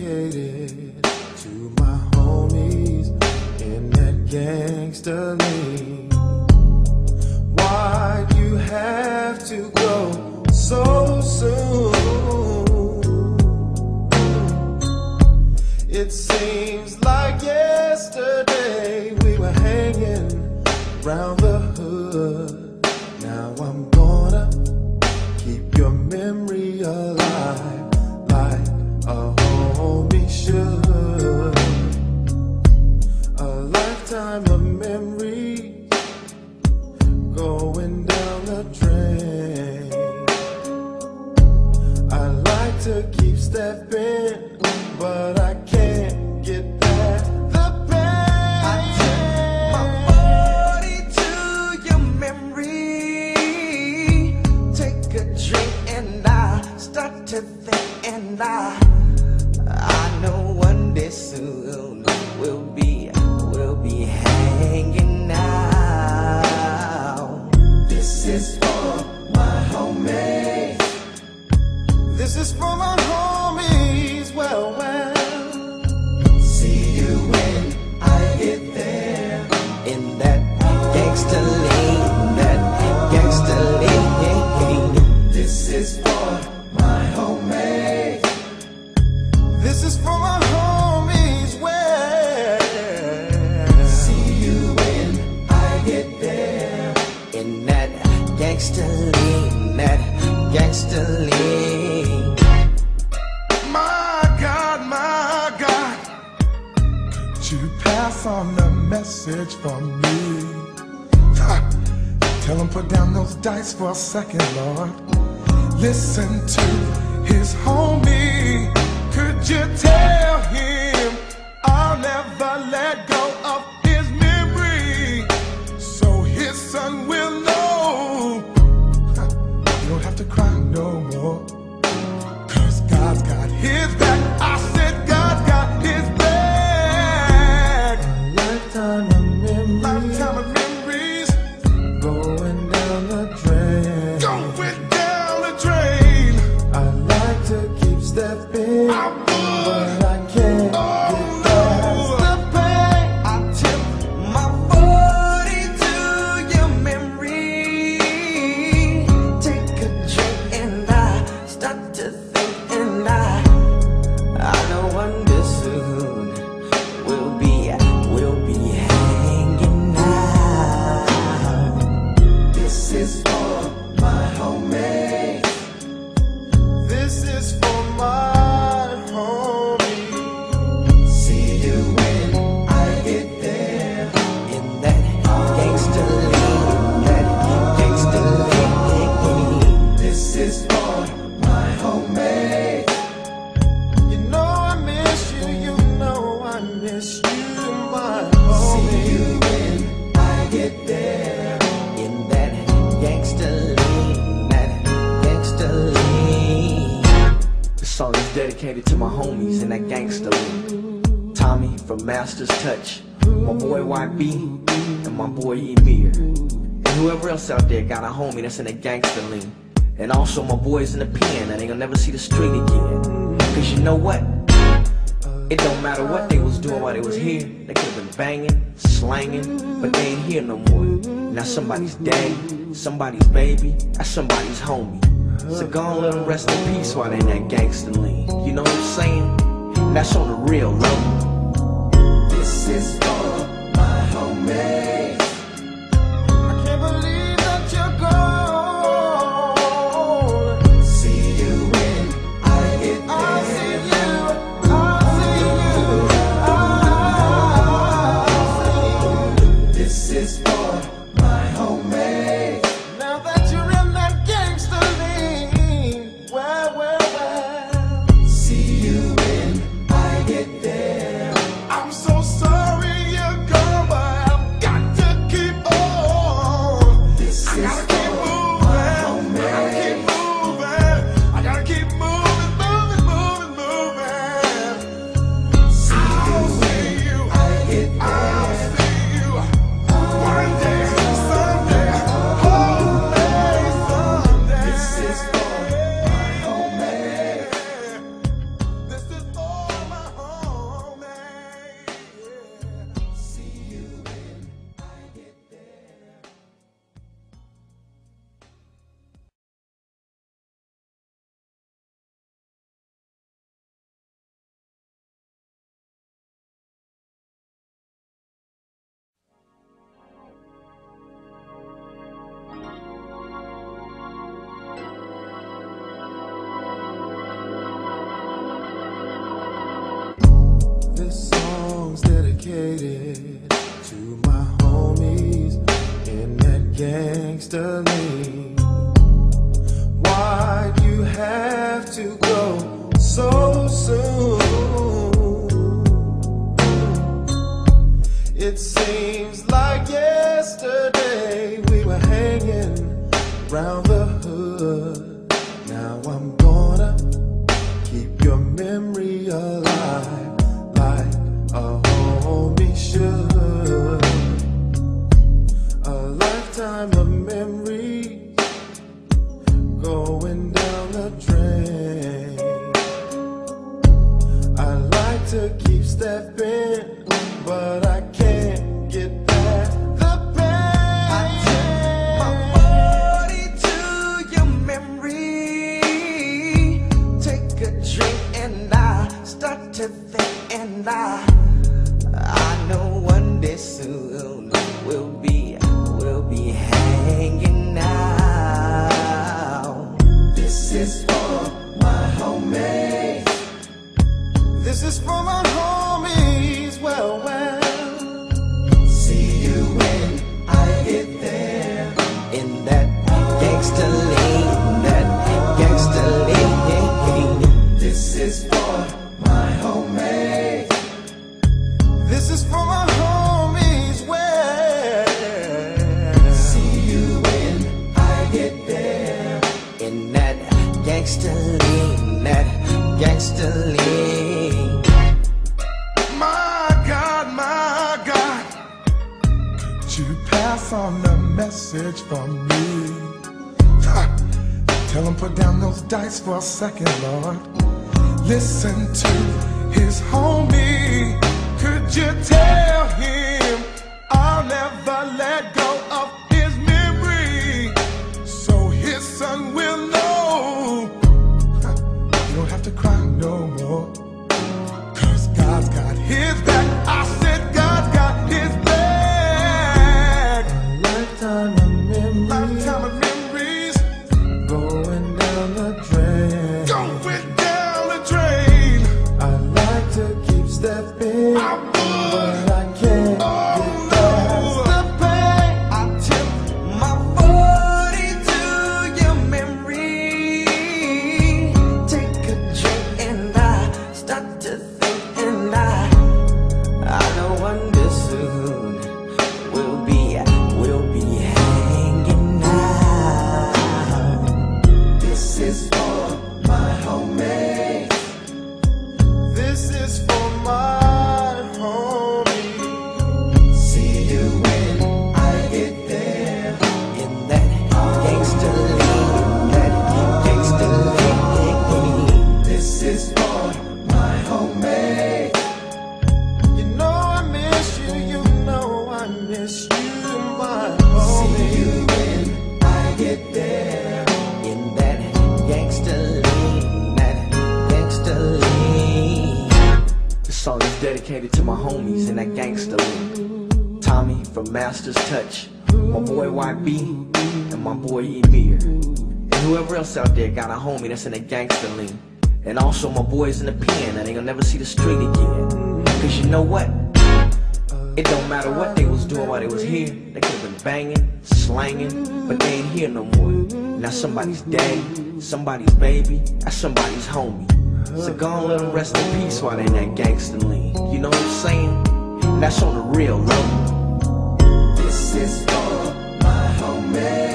dedicated to my homies in that gangster lean. Why'd you have to go so soon? It seems like yesterday we were hanging around the hood. Now I'm gonna keep your memory alive like a homie should. Is for my homies. This is for my homies. Well, well. See you when I get there in that gangster lane, that gangster lane. This is for my homies. This is for message for me? Ha! Tell him put down those dice for a second, Lord. Listen to his homie. Could you tell him I'll never let go of his memory? So his son will know. Ha! You don't have to cry no more. Cause God's got his back. I from Master's Touch, my boy YB, and my boy Emir. And whoever else out there got a homie that's in a gangster lane. And also my boys in the pen that ain't gonna never see the street again. Cause you know what? It don't matter what they was doing while they was here. They could have been banging, slanging, but they ain't here no more. Now somebody's daddy, somebody's baby, that's somebody's homie. So go on let them rest in peace while they in that gangster lean. You know what I'm saying? That's on the real level. Is for my homies. Homies in that gangster lean. Why'd you have to go so soon? It seems like yesterday we were hanging round the hood. Now I'm keep stepping, but I you pass on a message for me? Tell him put down those dice for a second, Lord. Listen to his homie. Could you tell him song is dedicated to my homies in that gangster lane. Tommy from Master's Touch, my boy YB, and my boy Emir. And whoever else out there got a homie that's in a gangster lean. And also my boys in the pen that ain't gonna never see the street again. Cause you know what? It don't matter what they was doing while they was here. They could have been banging, slanging, but they ain't here no more. Now somebody's daddy, somebody's baby, that's somebody's homie. So go and let them rest in peace while they in that gangster lean. You know what I'm saying? That's on the real level. This is for my homie.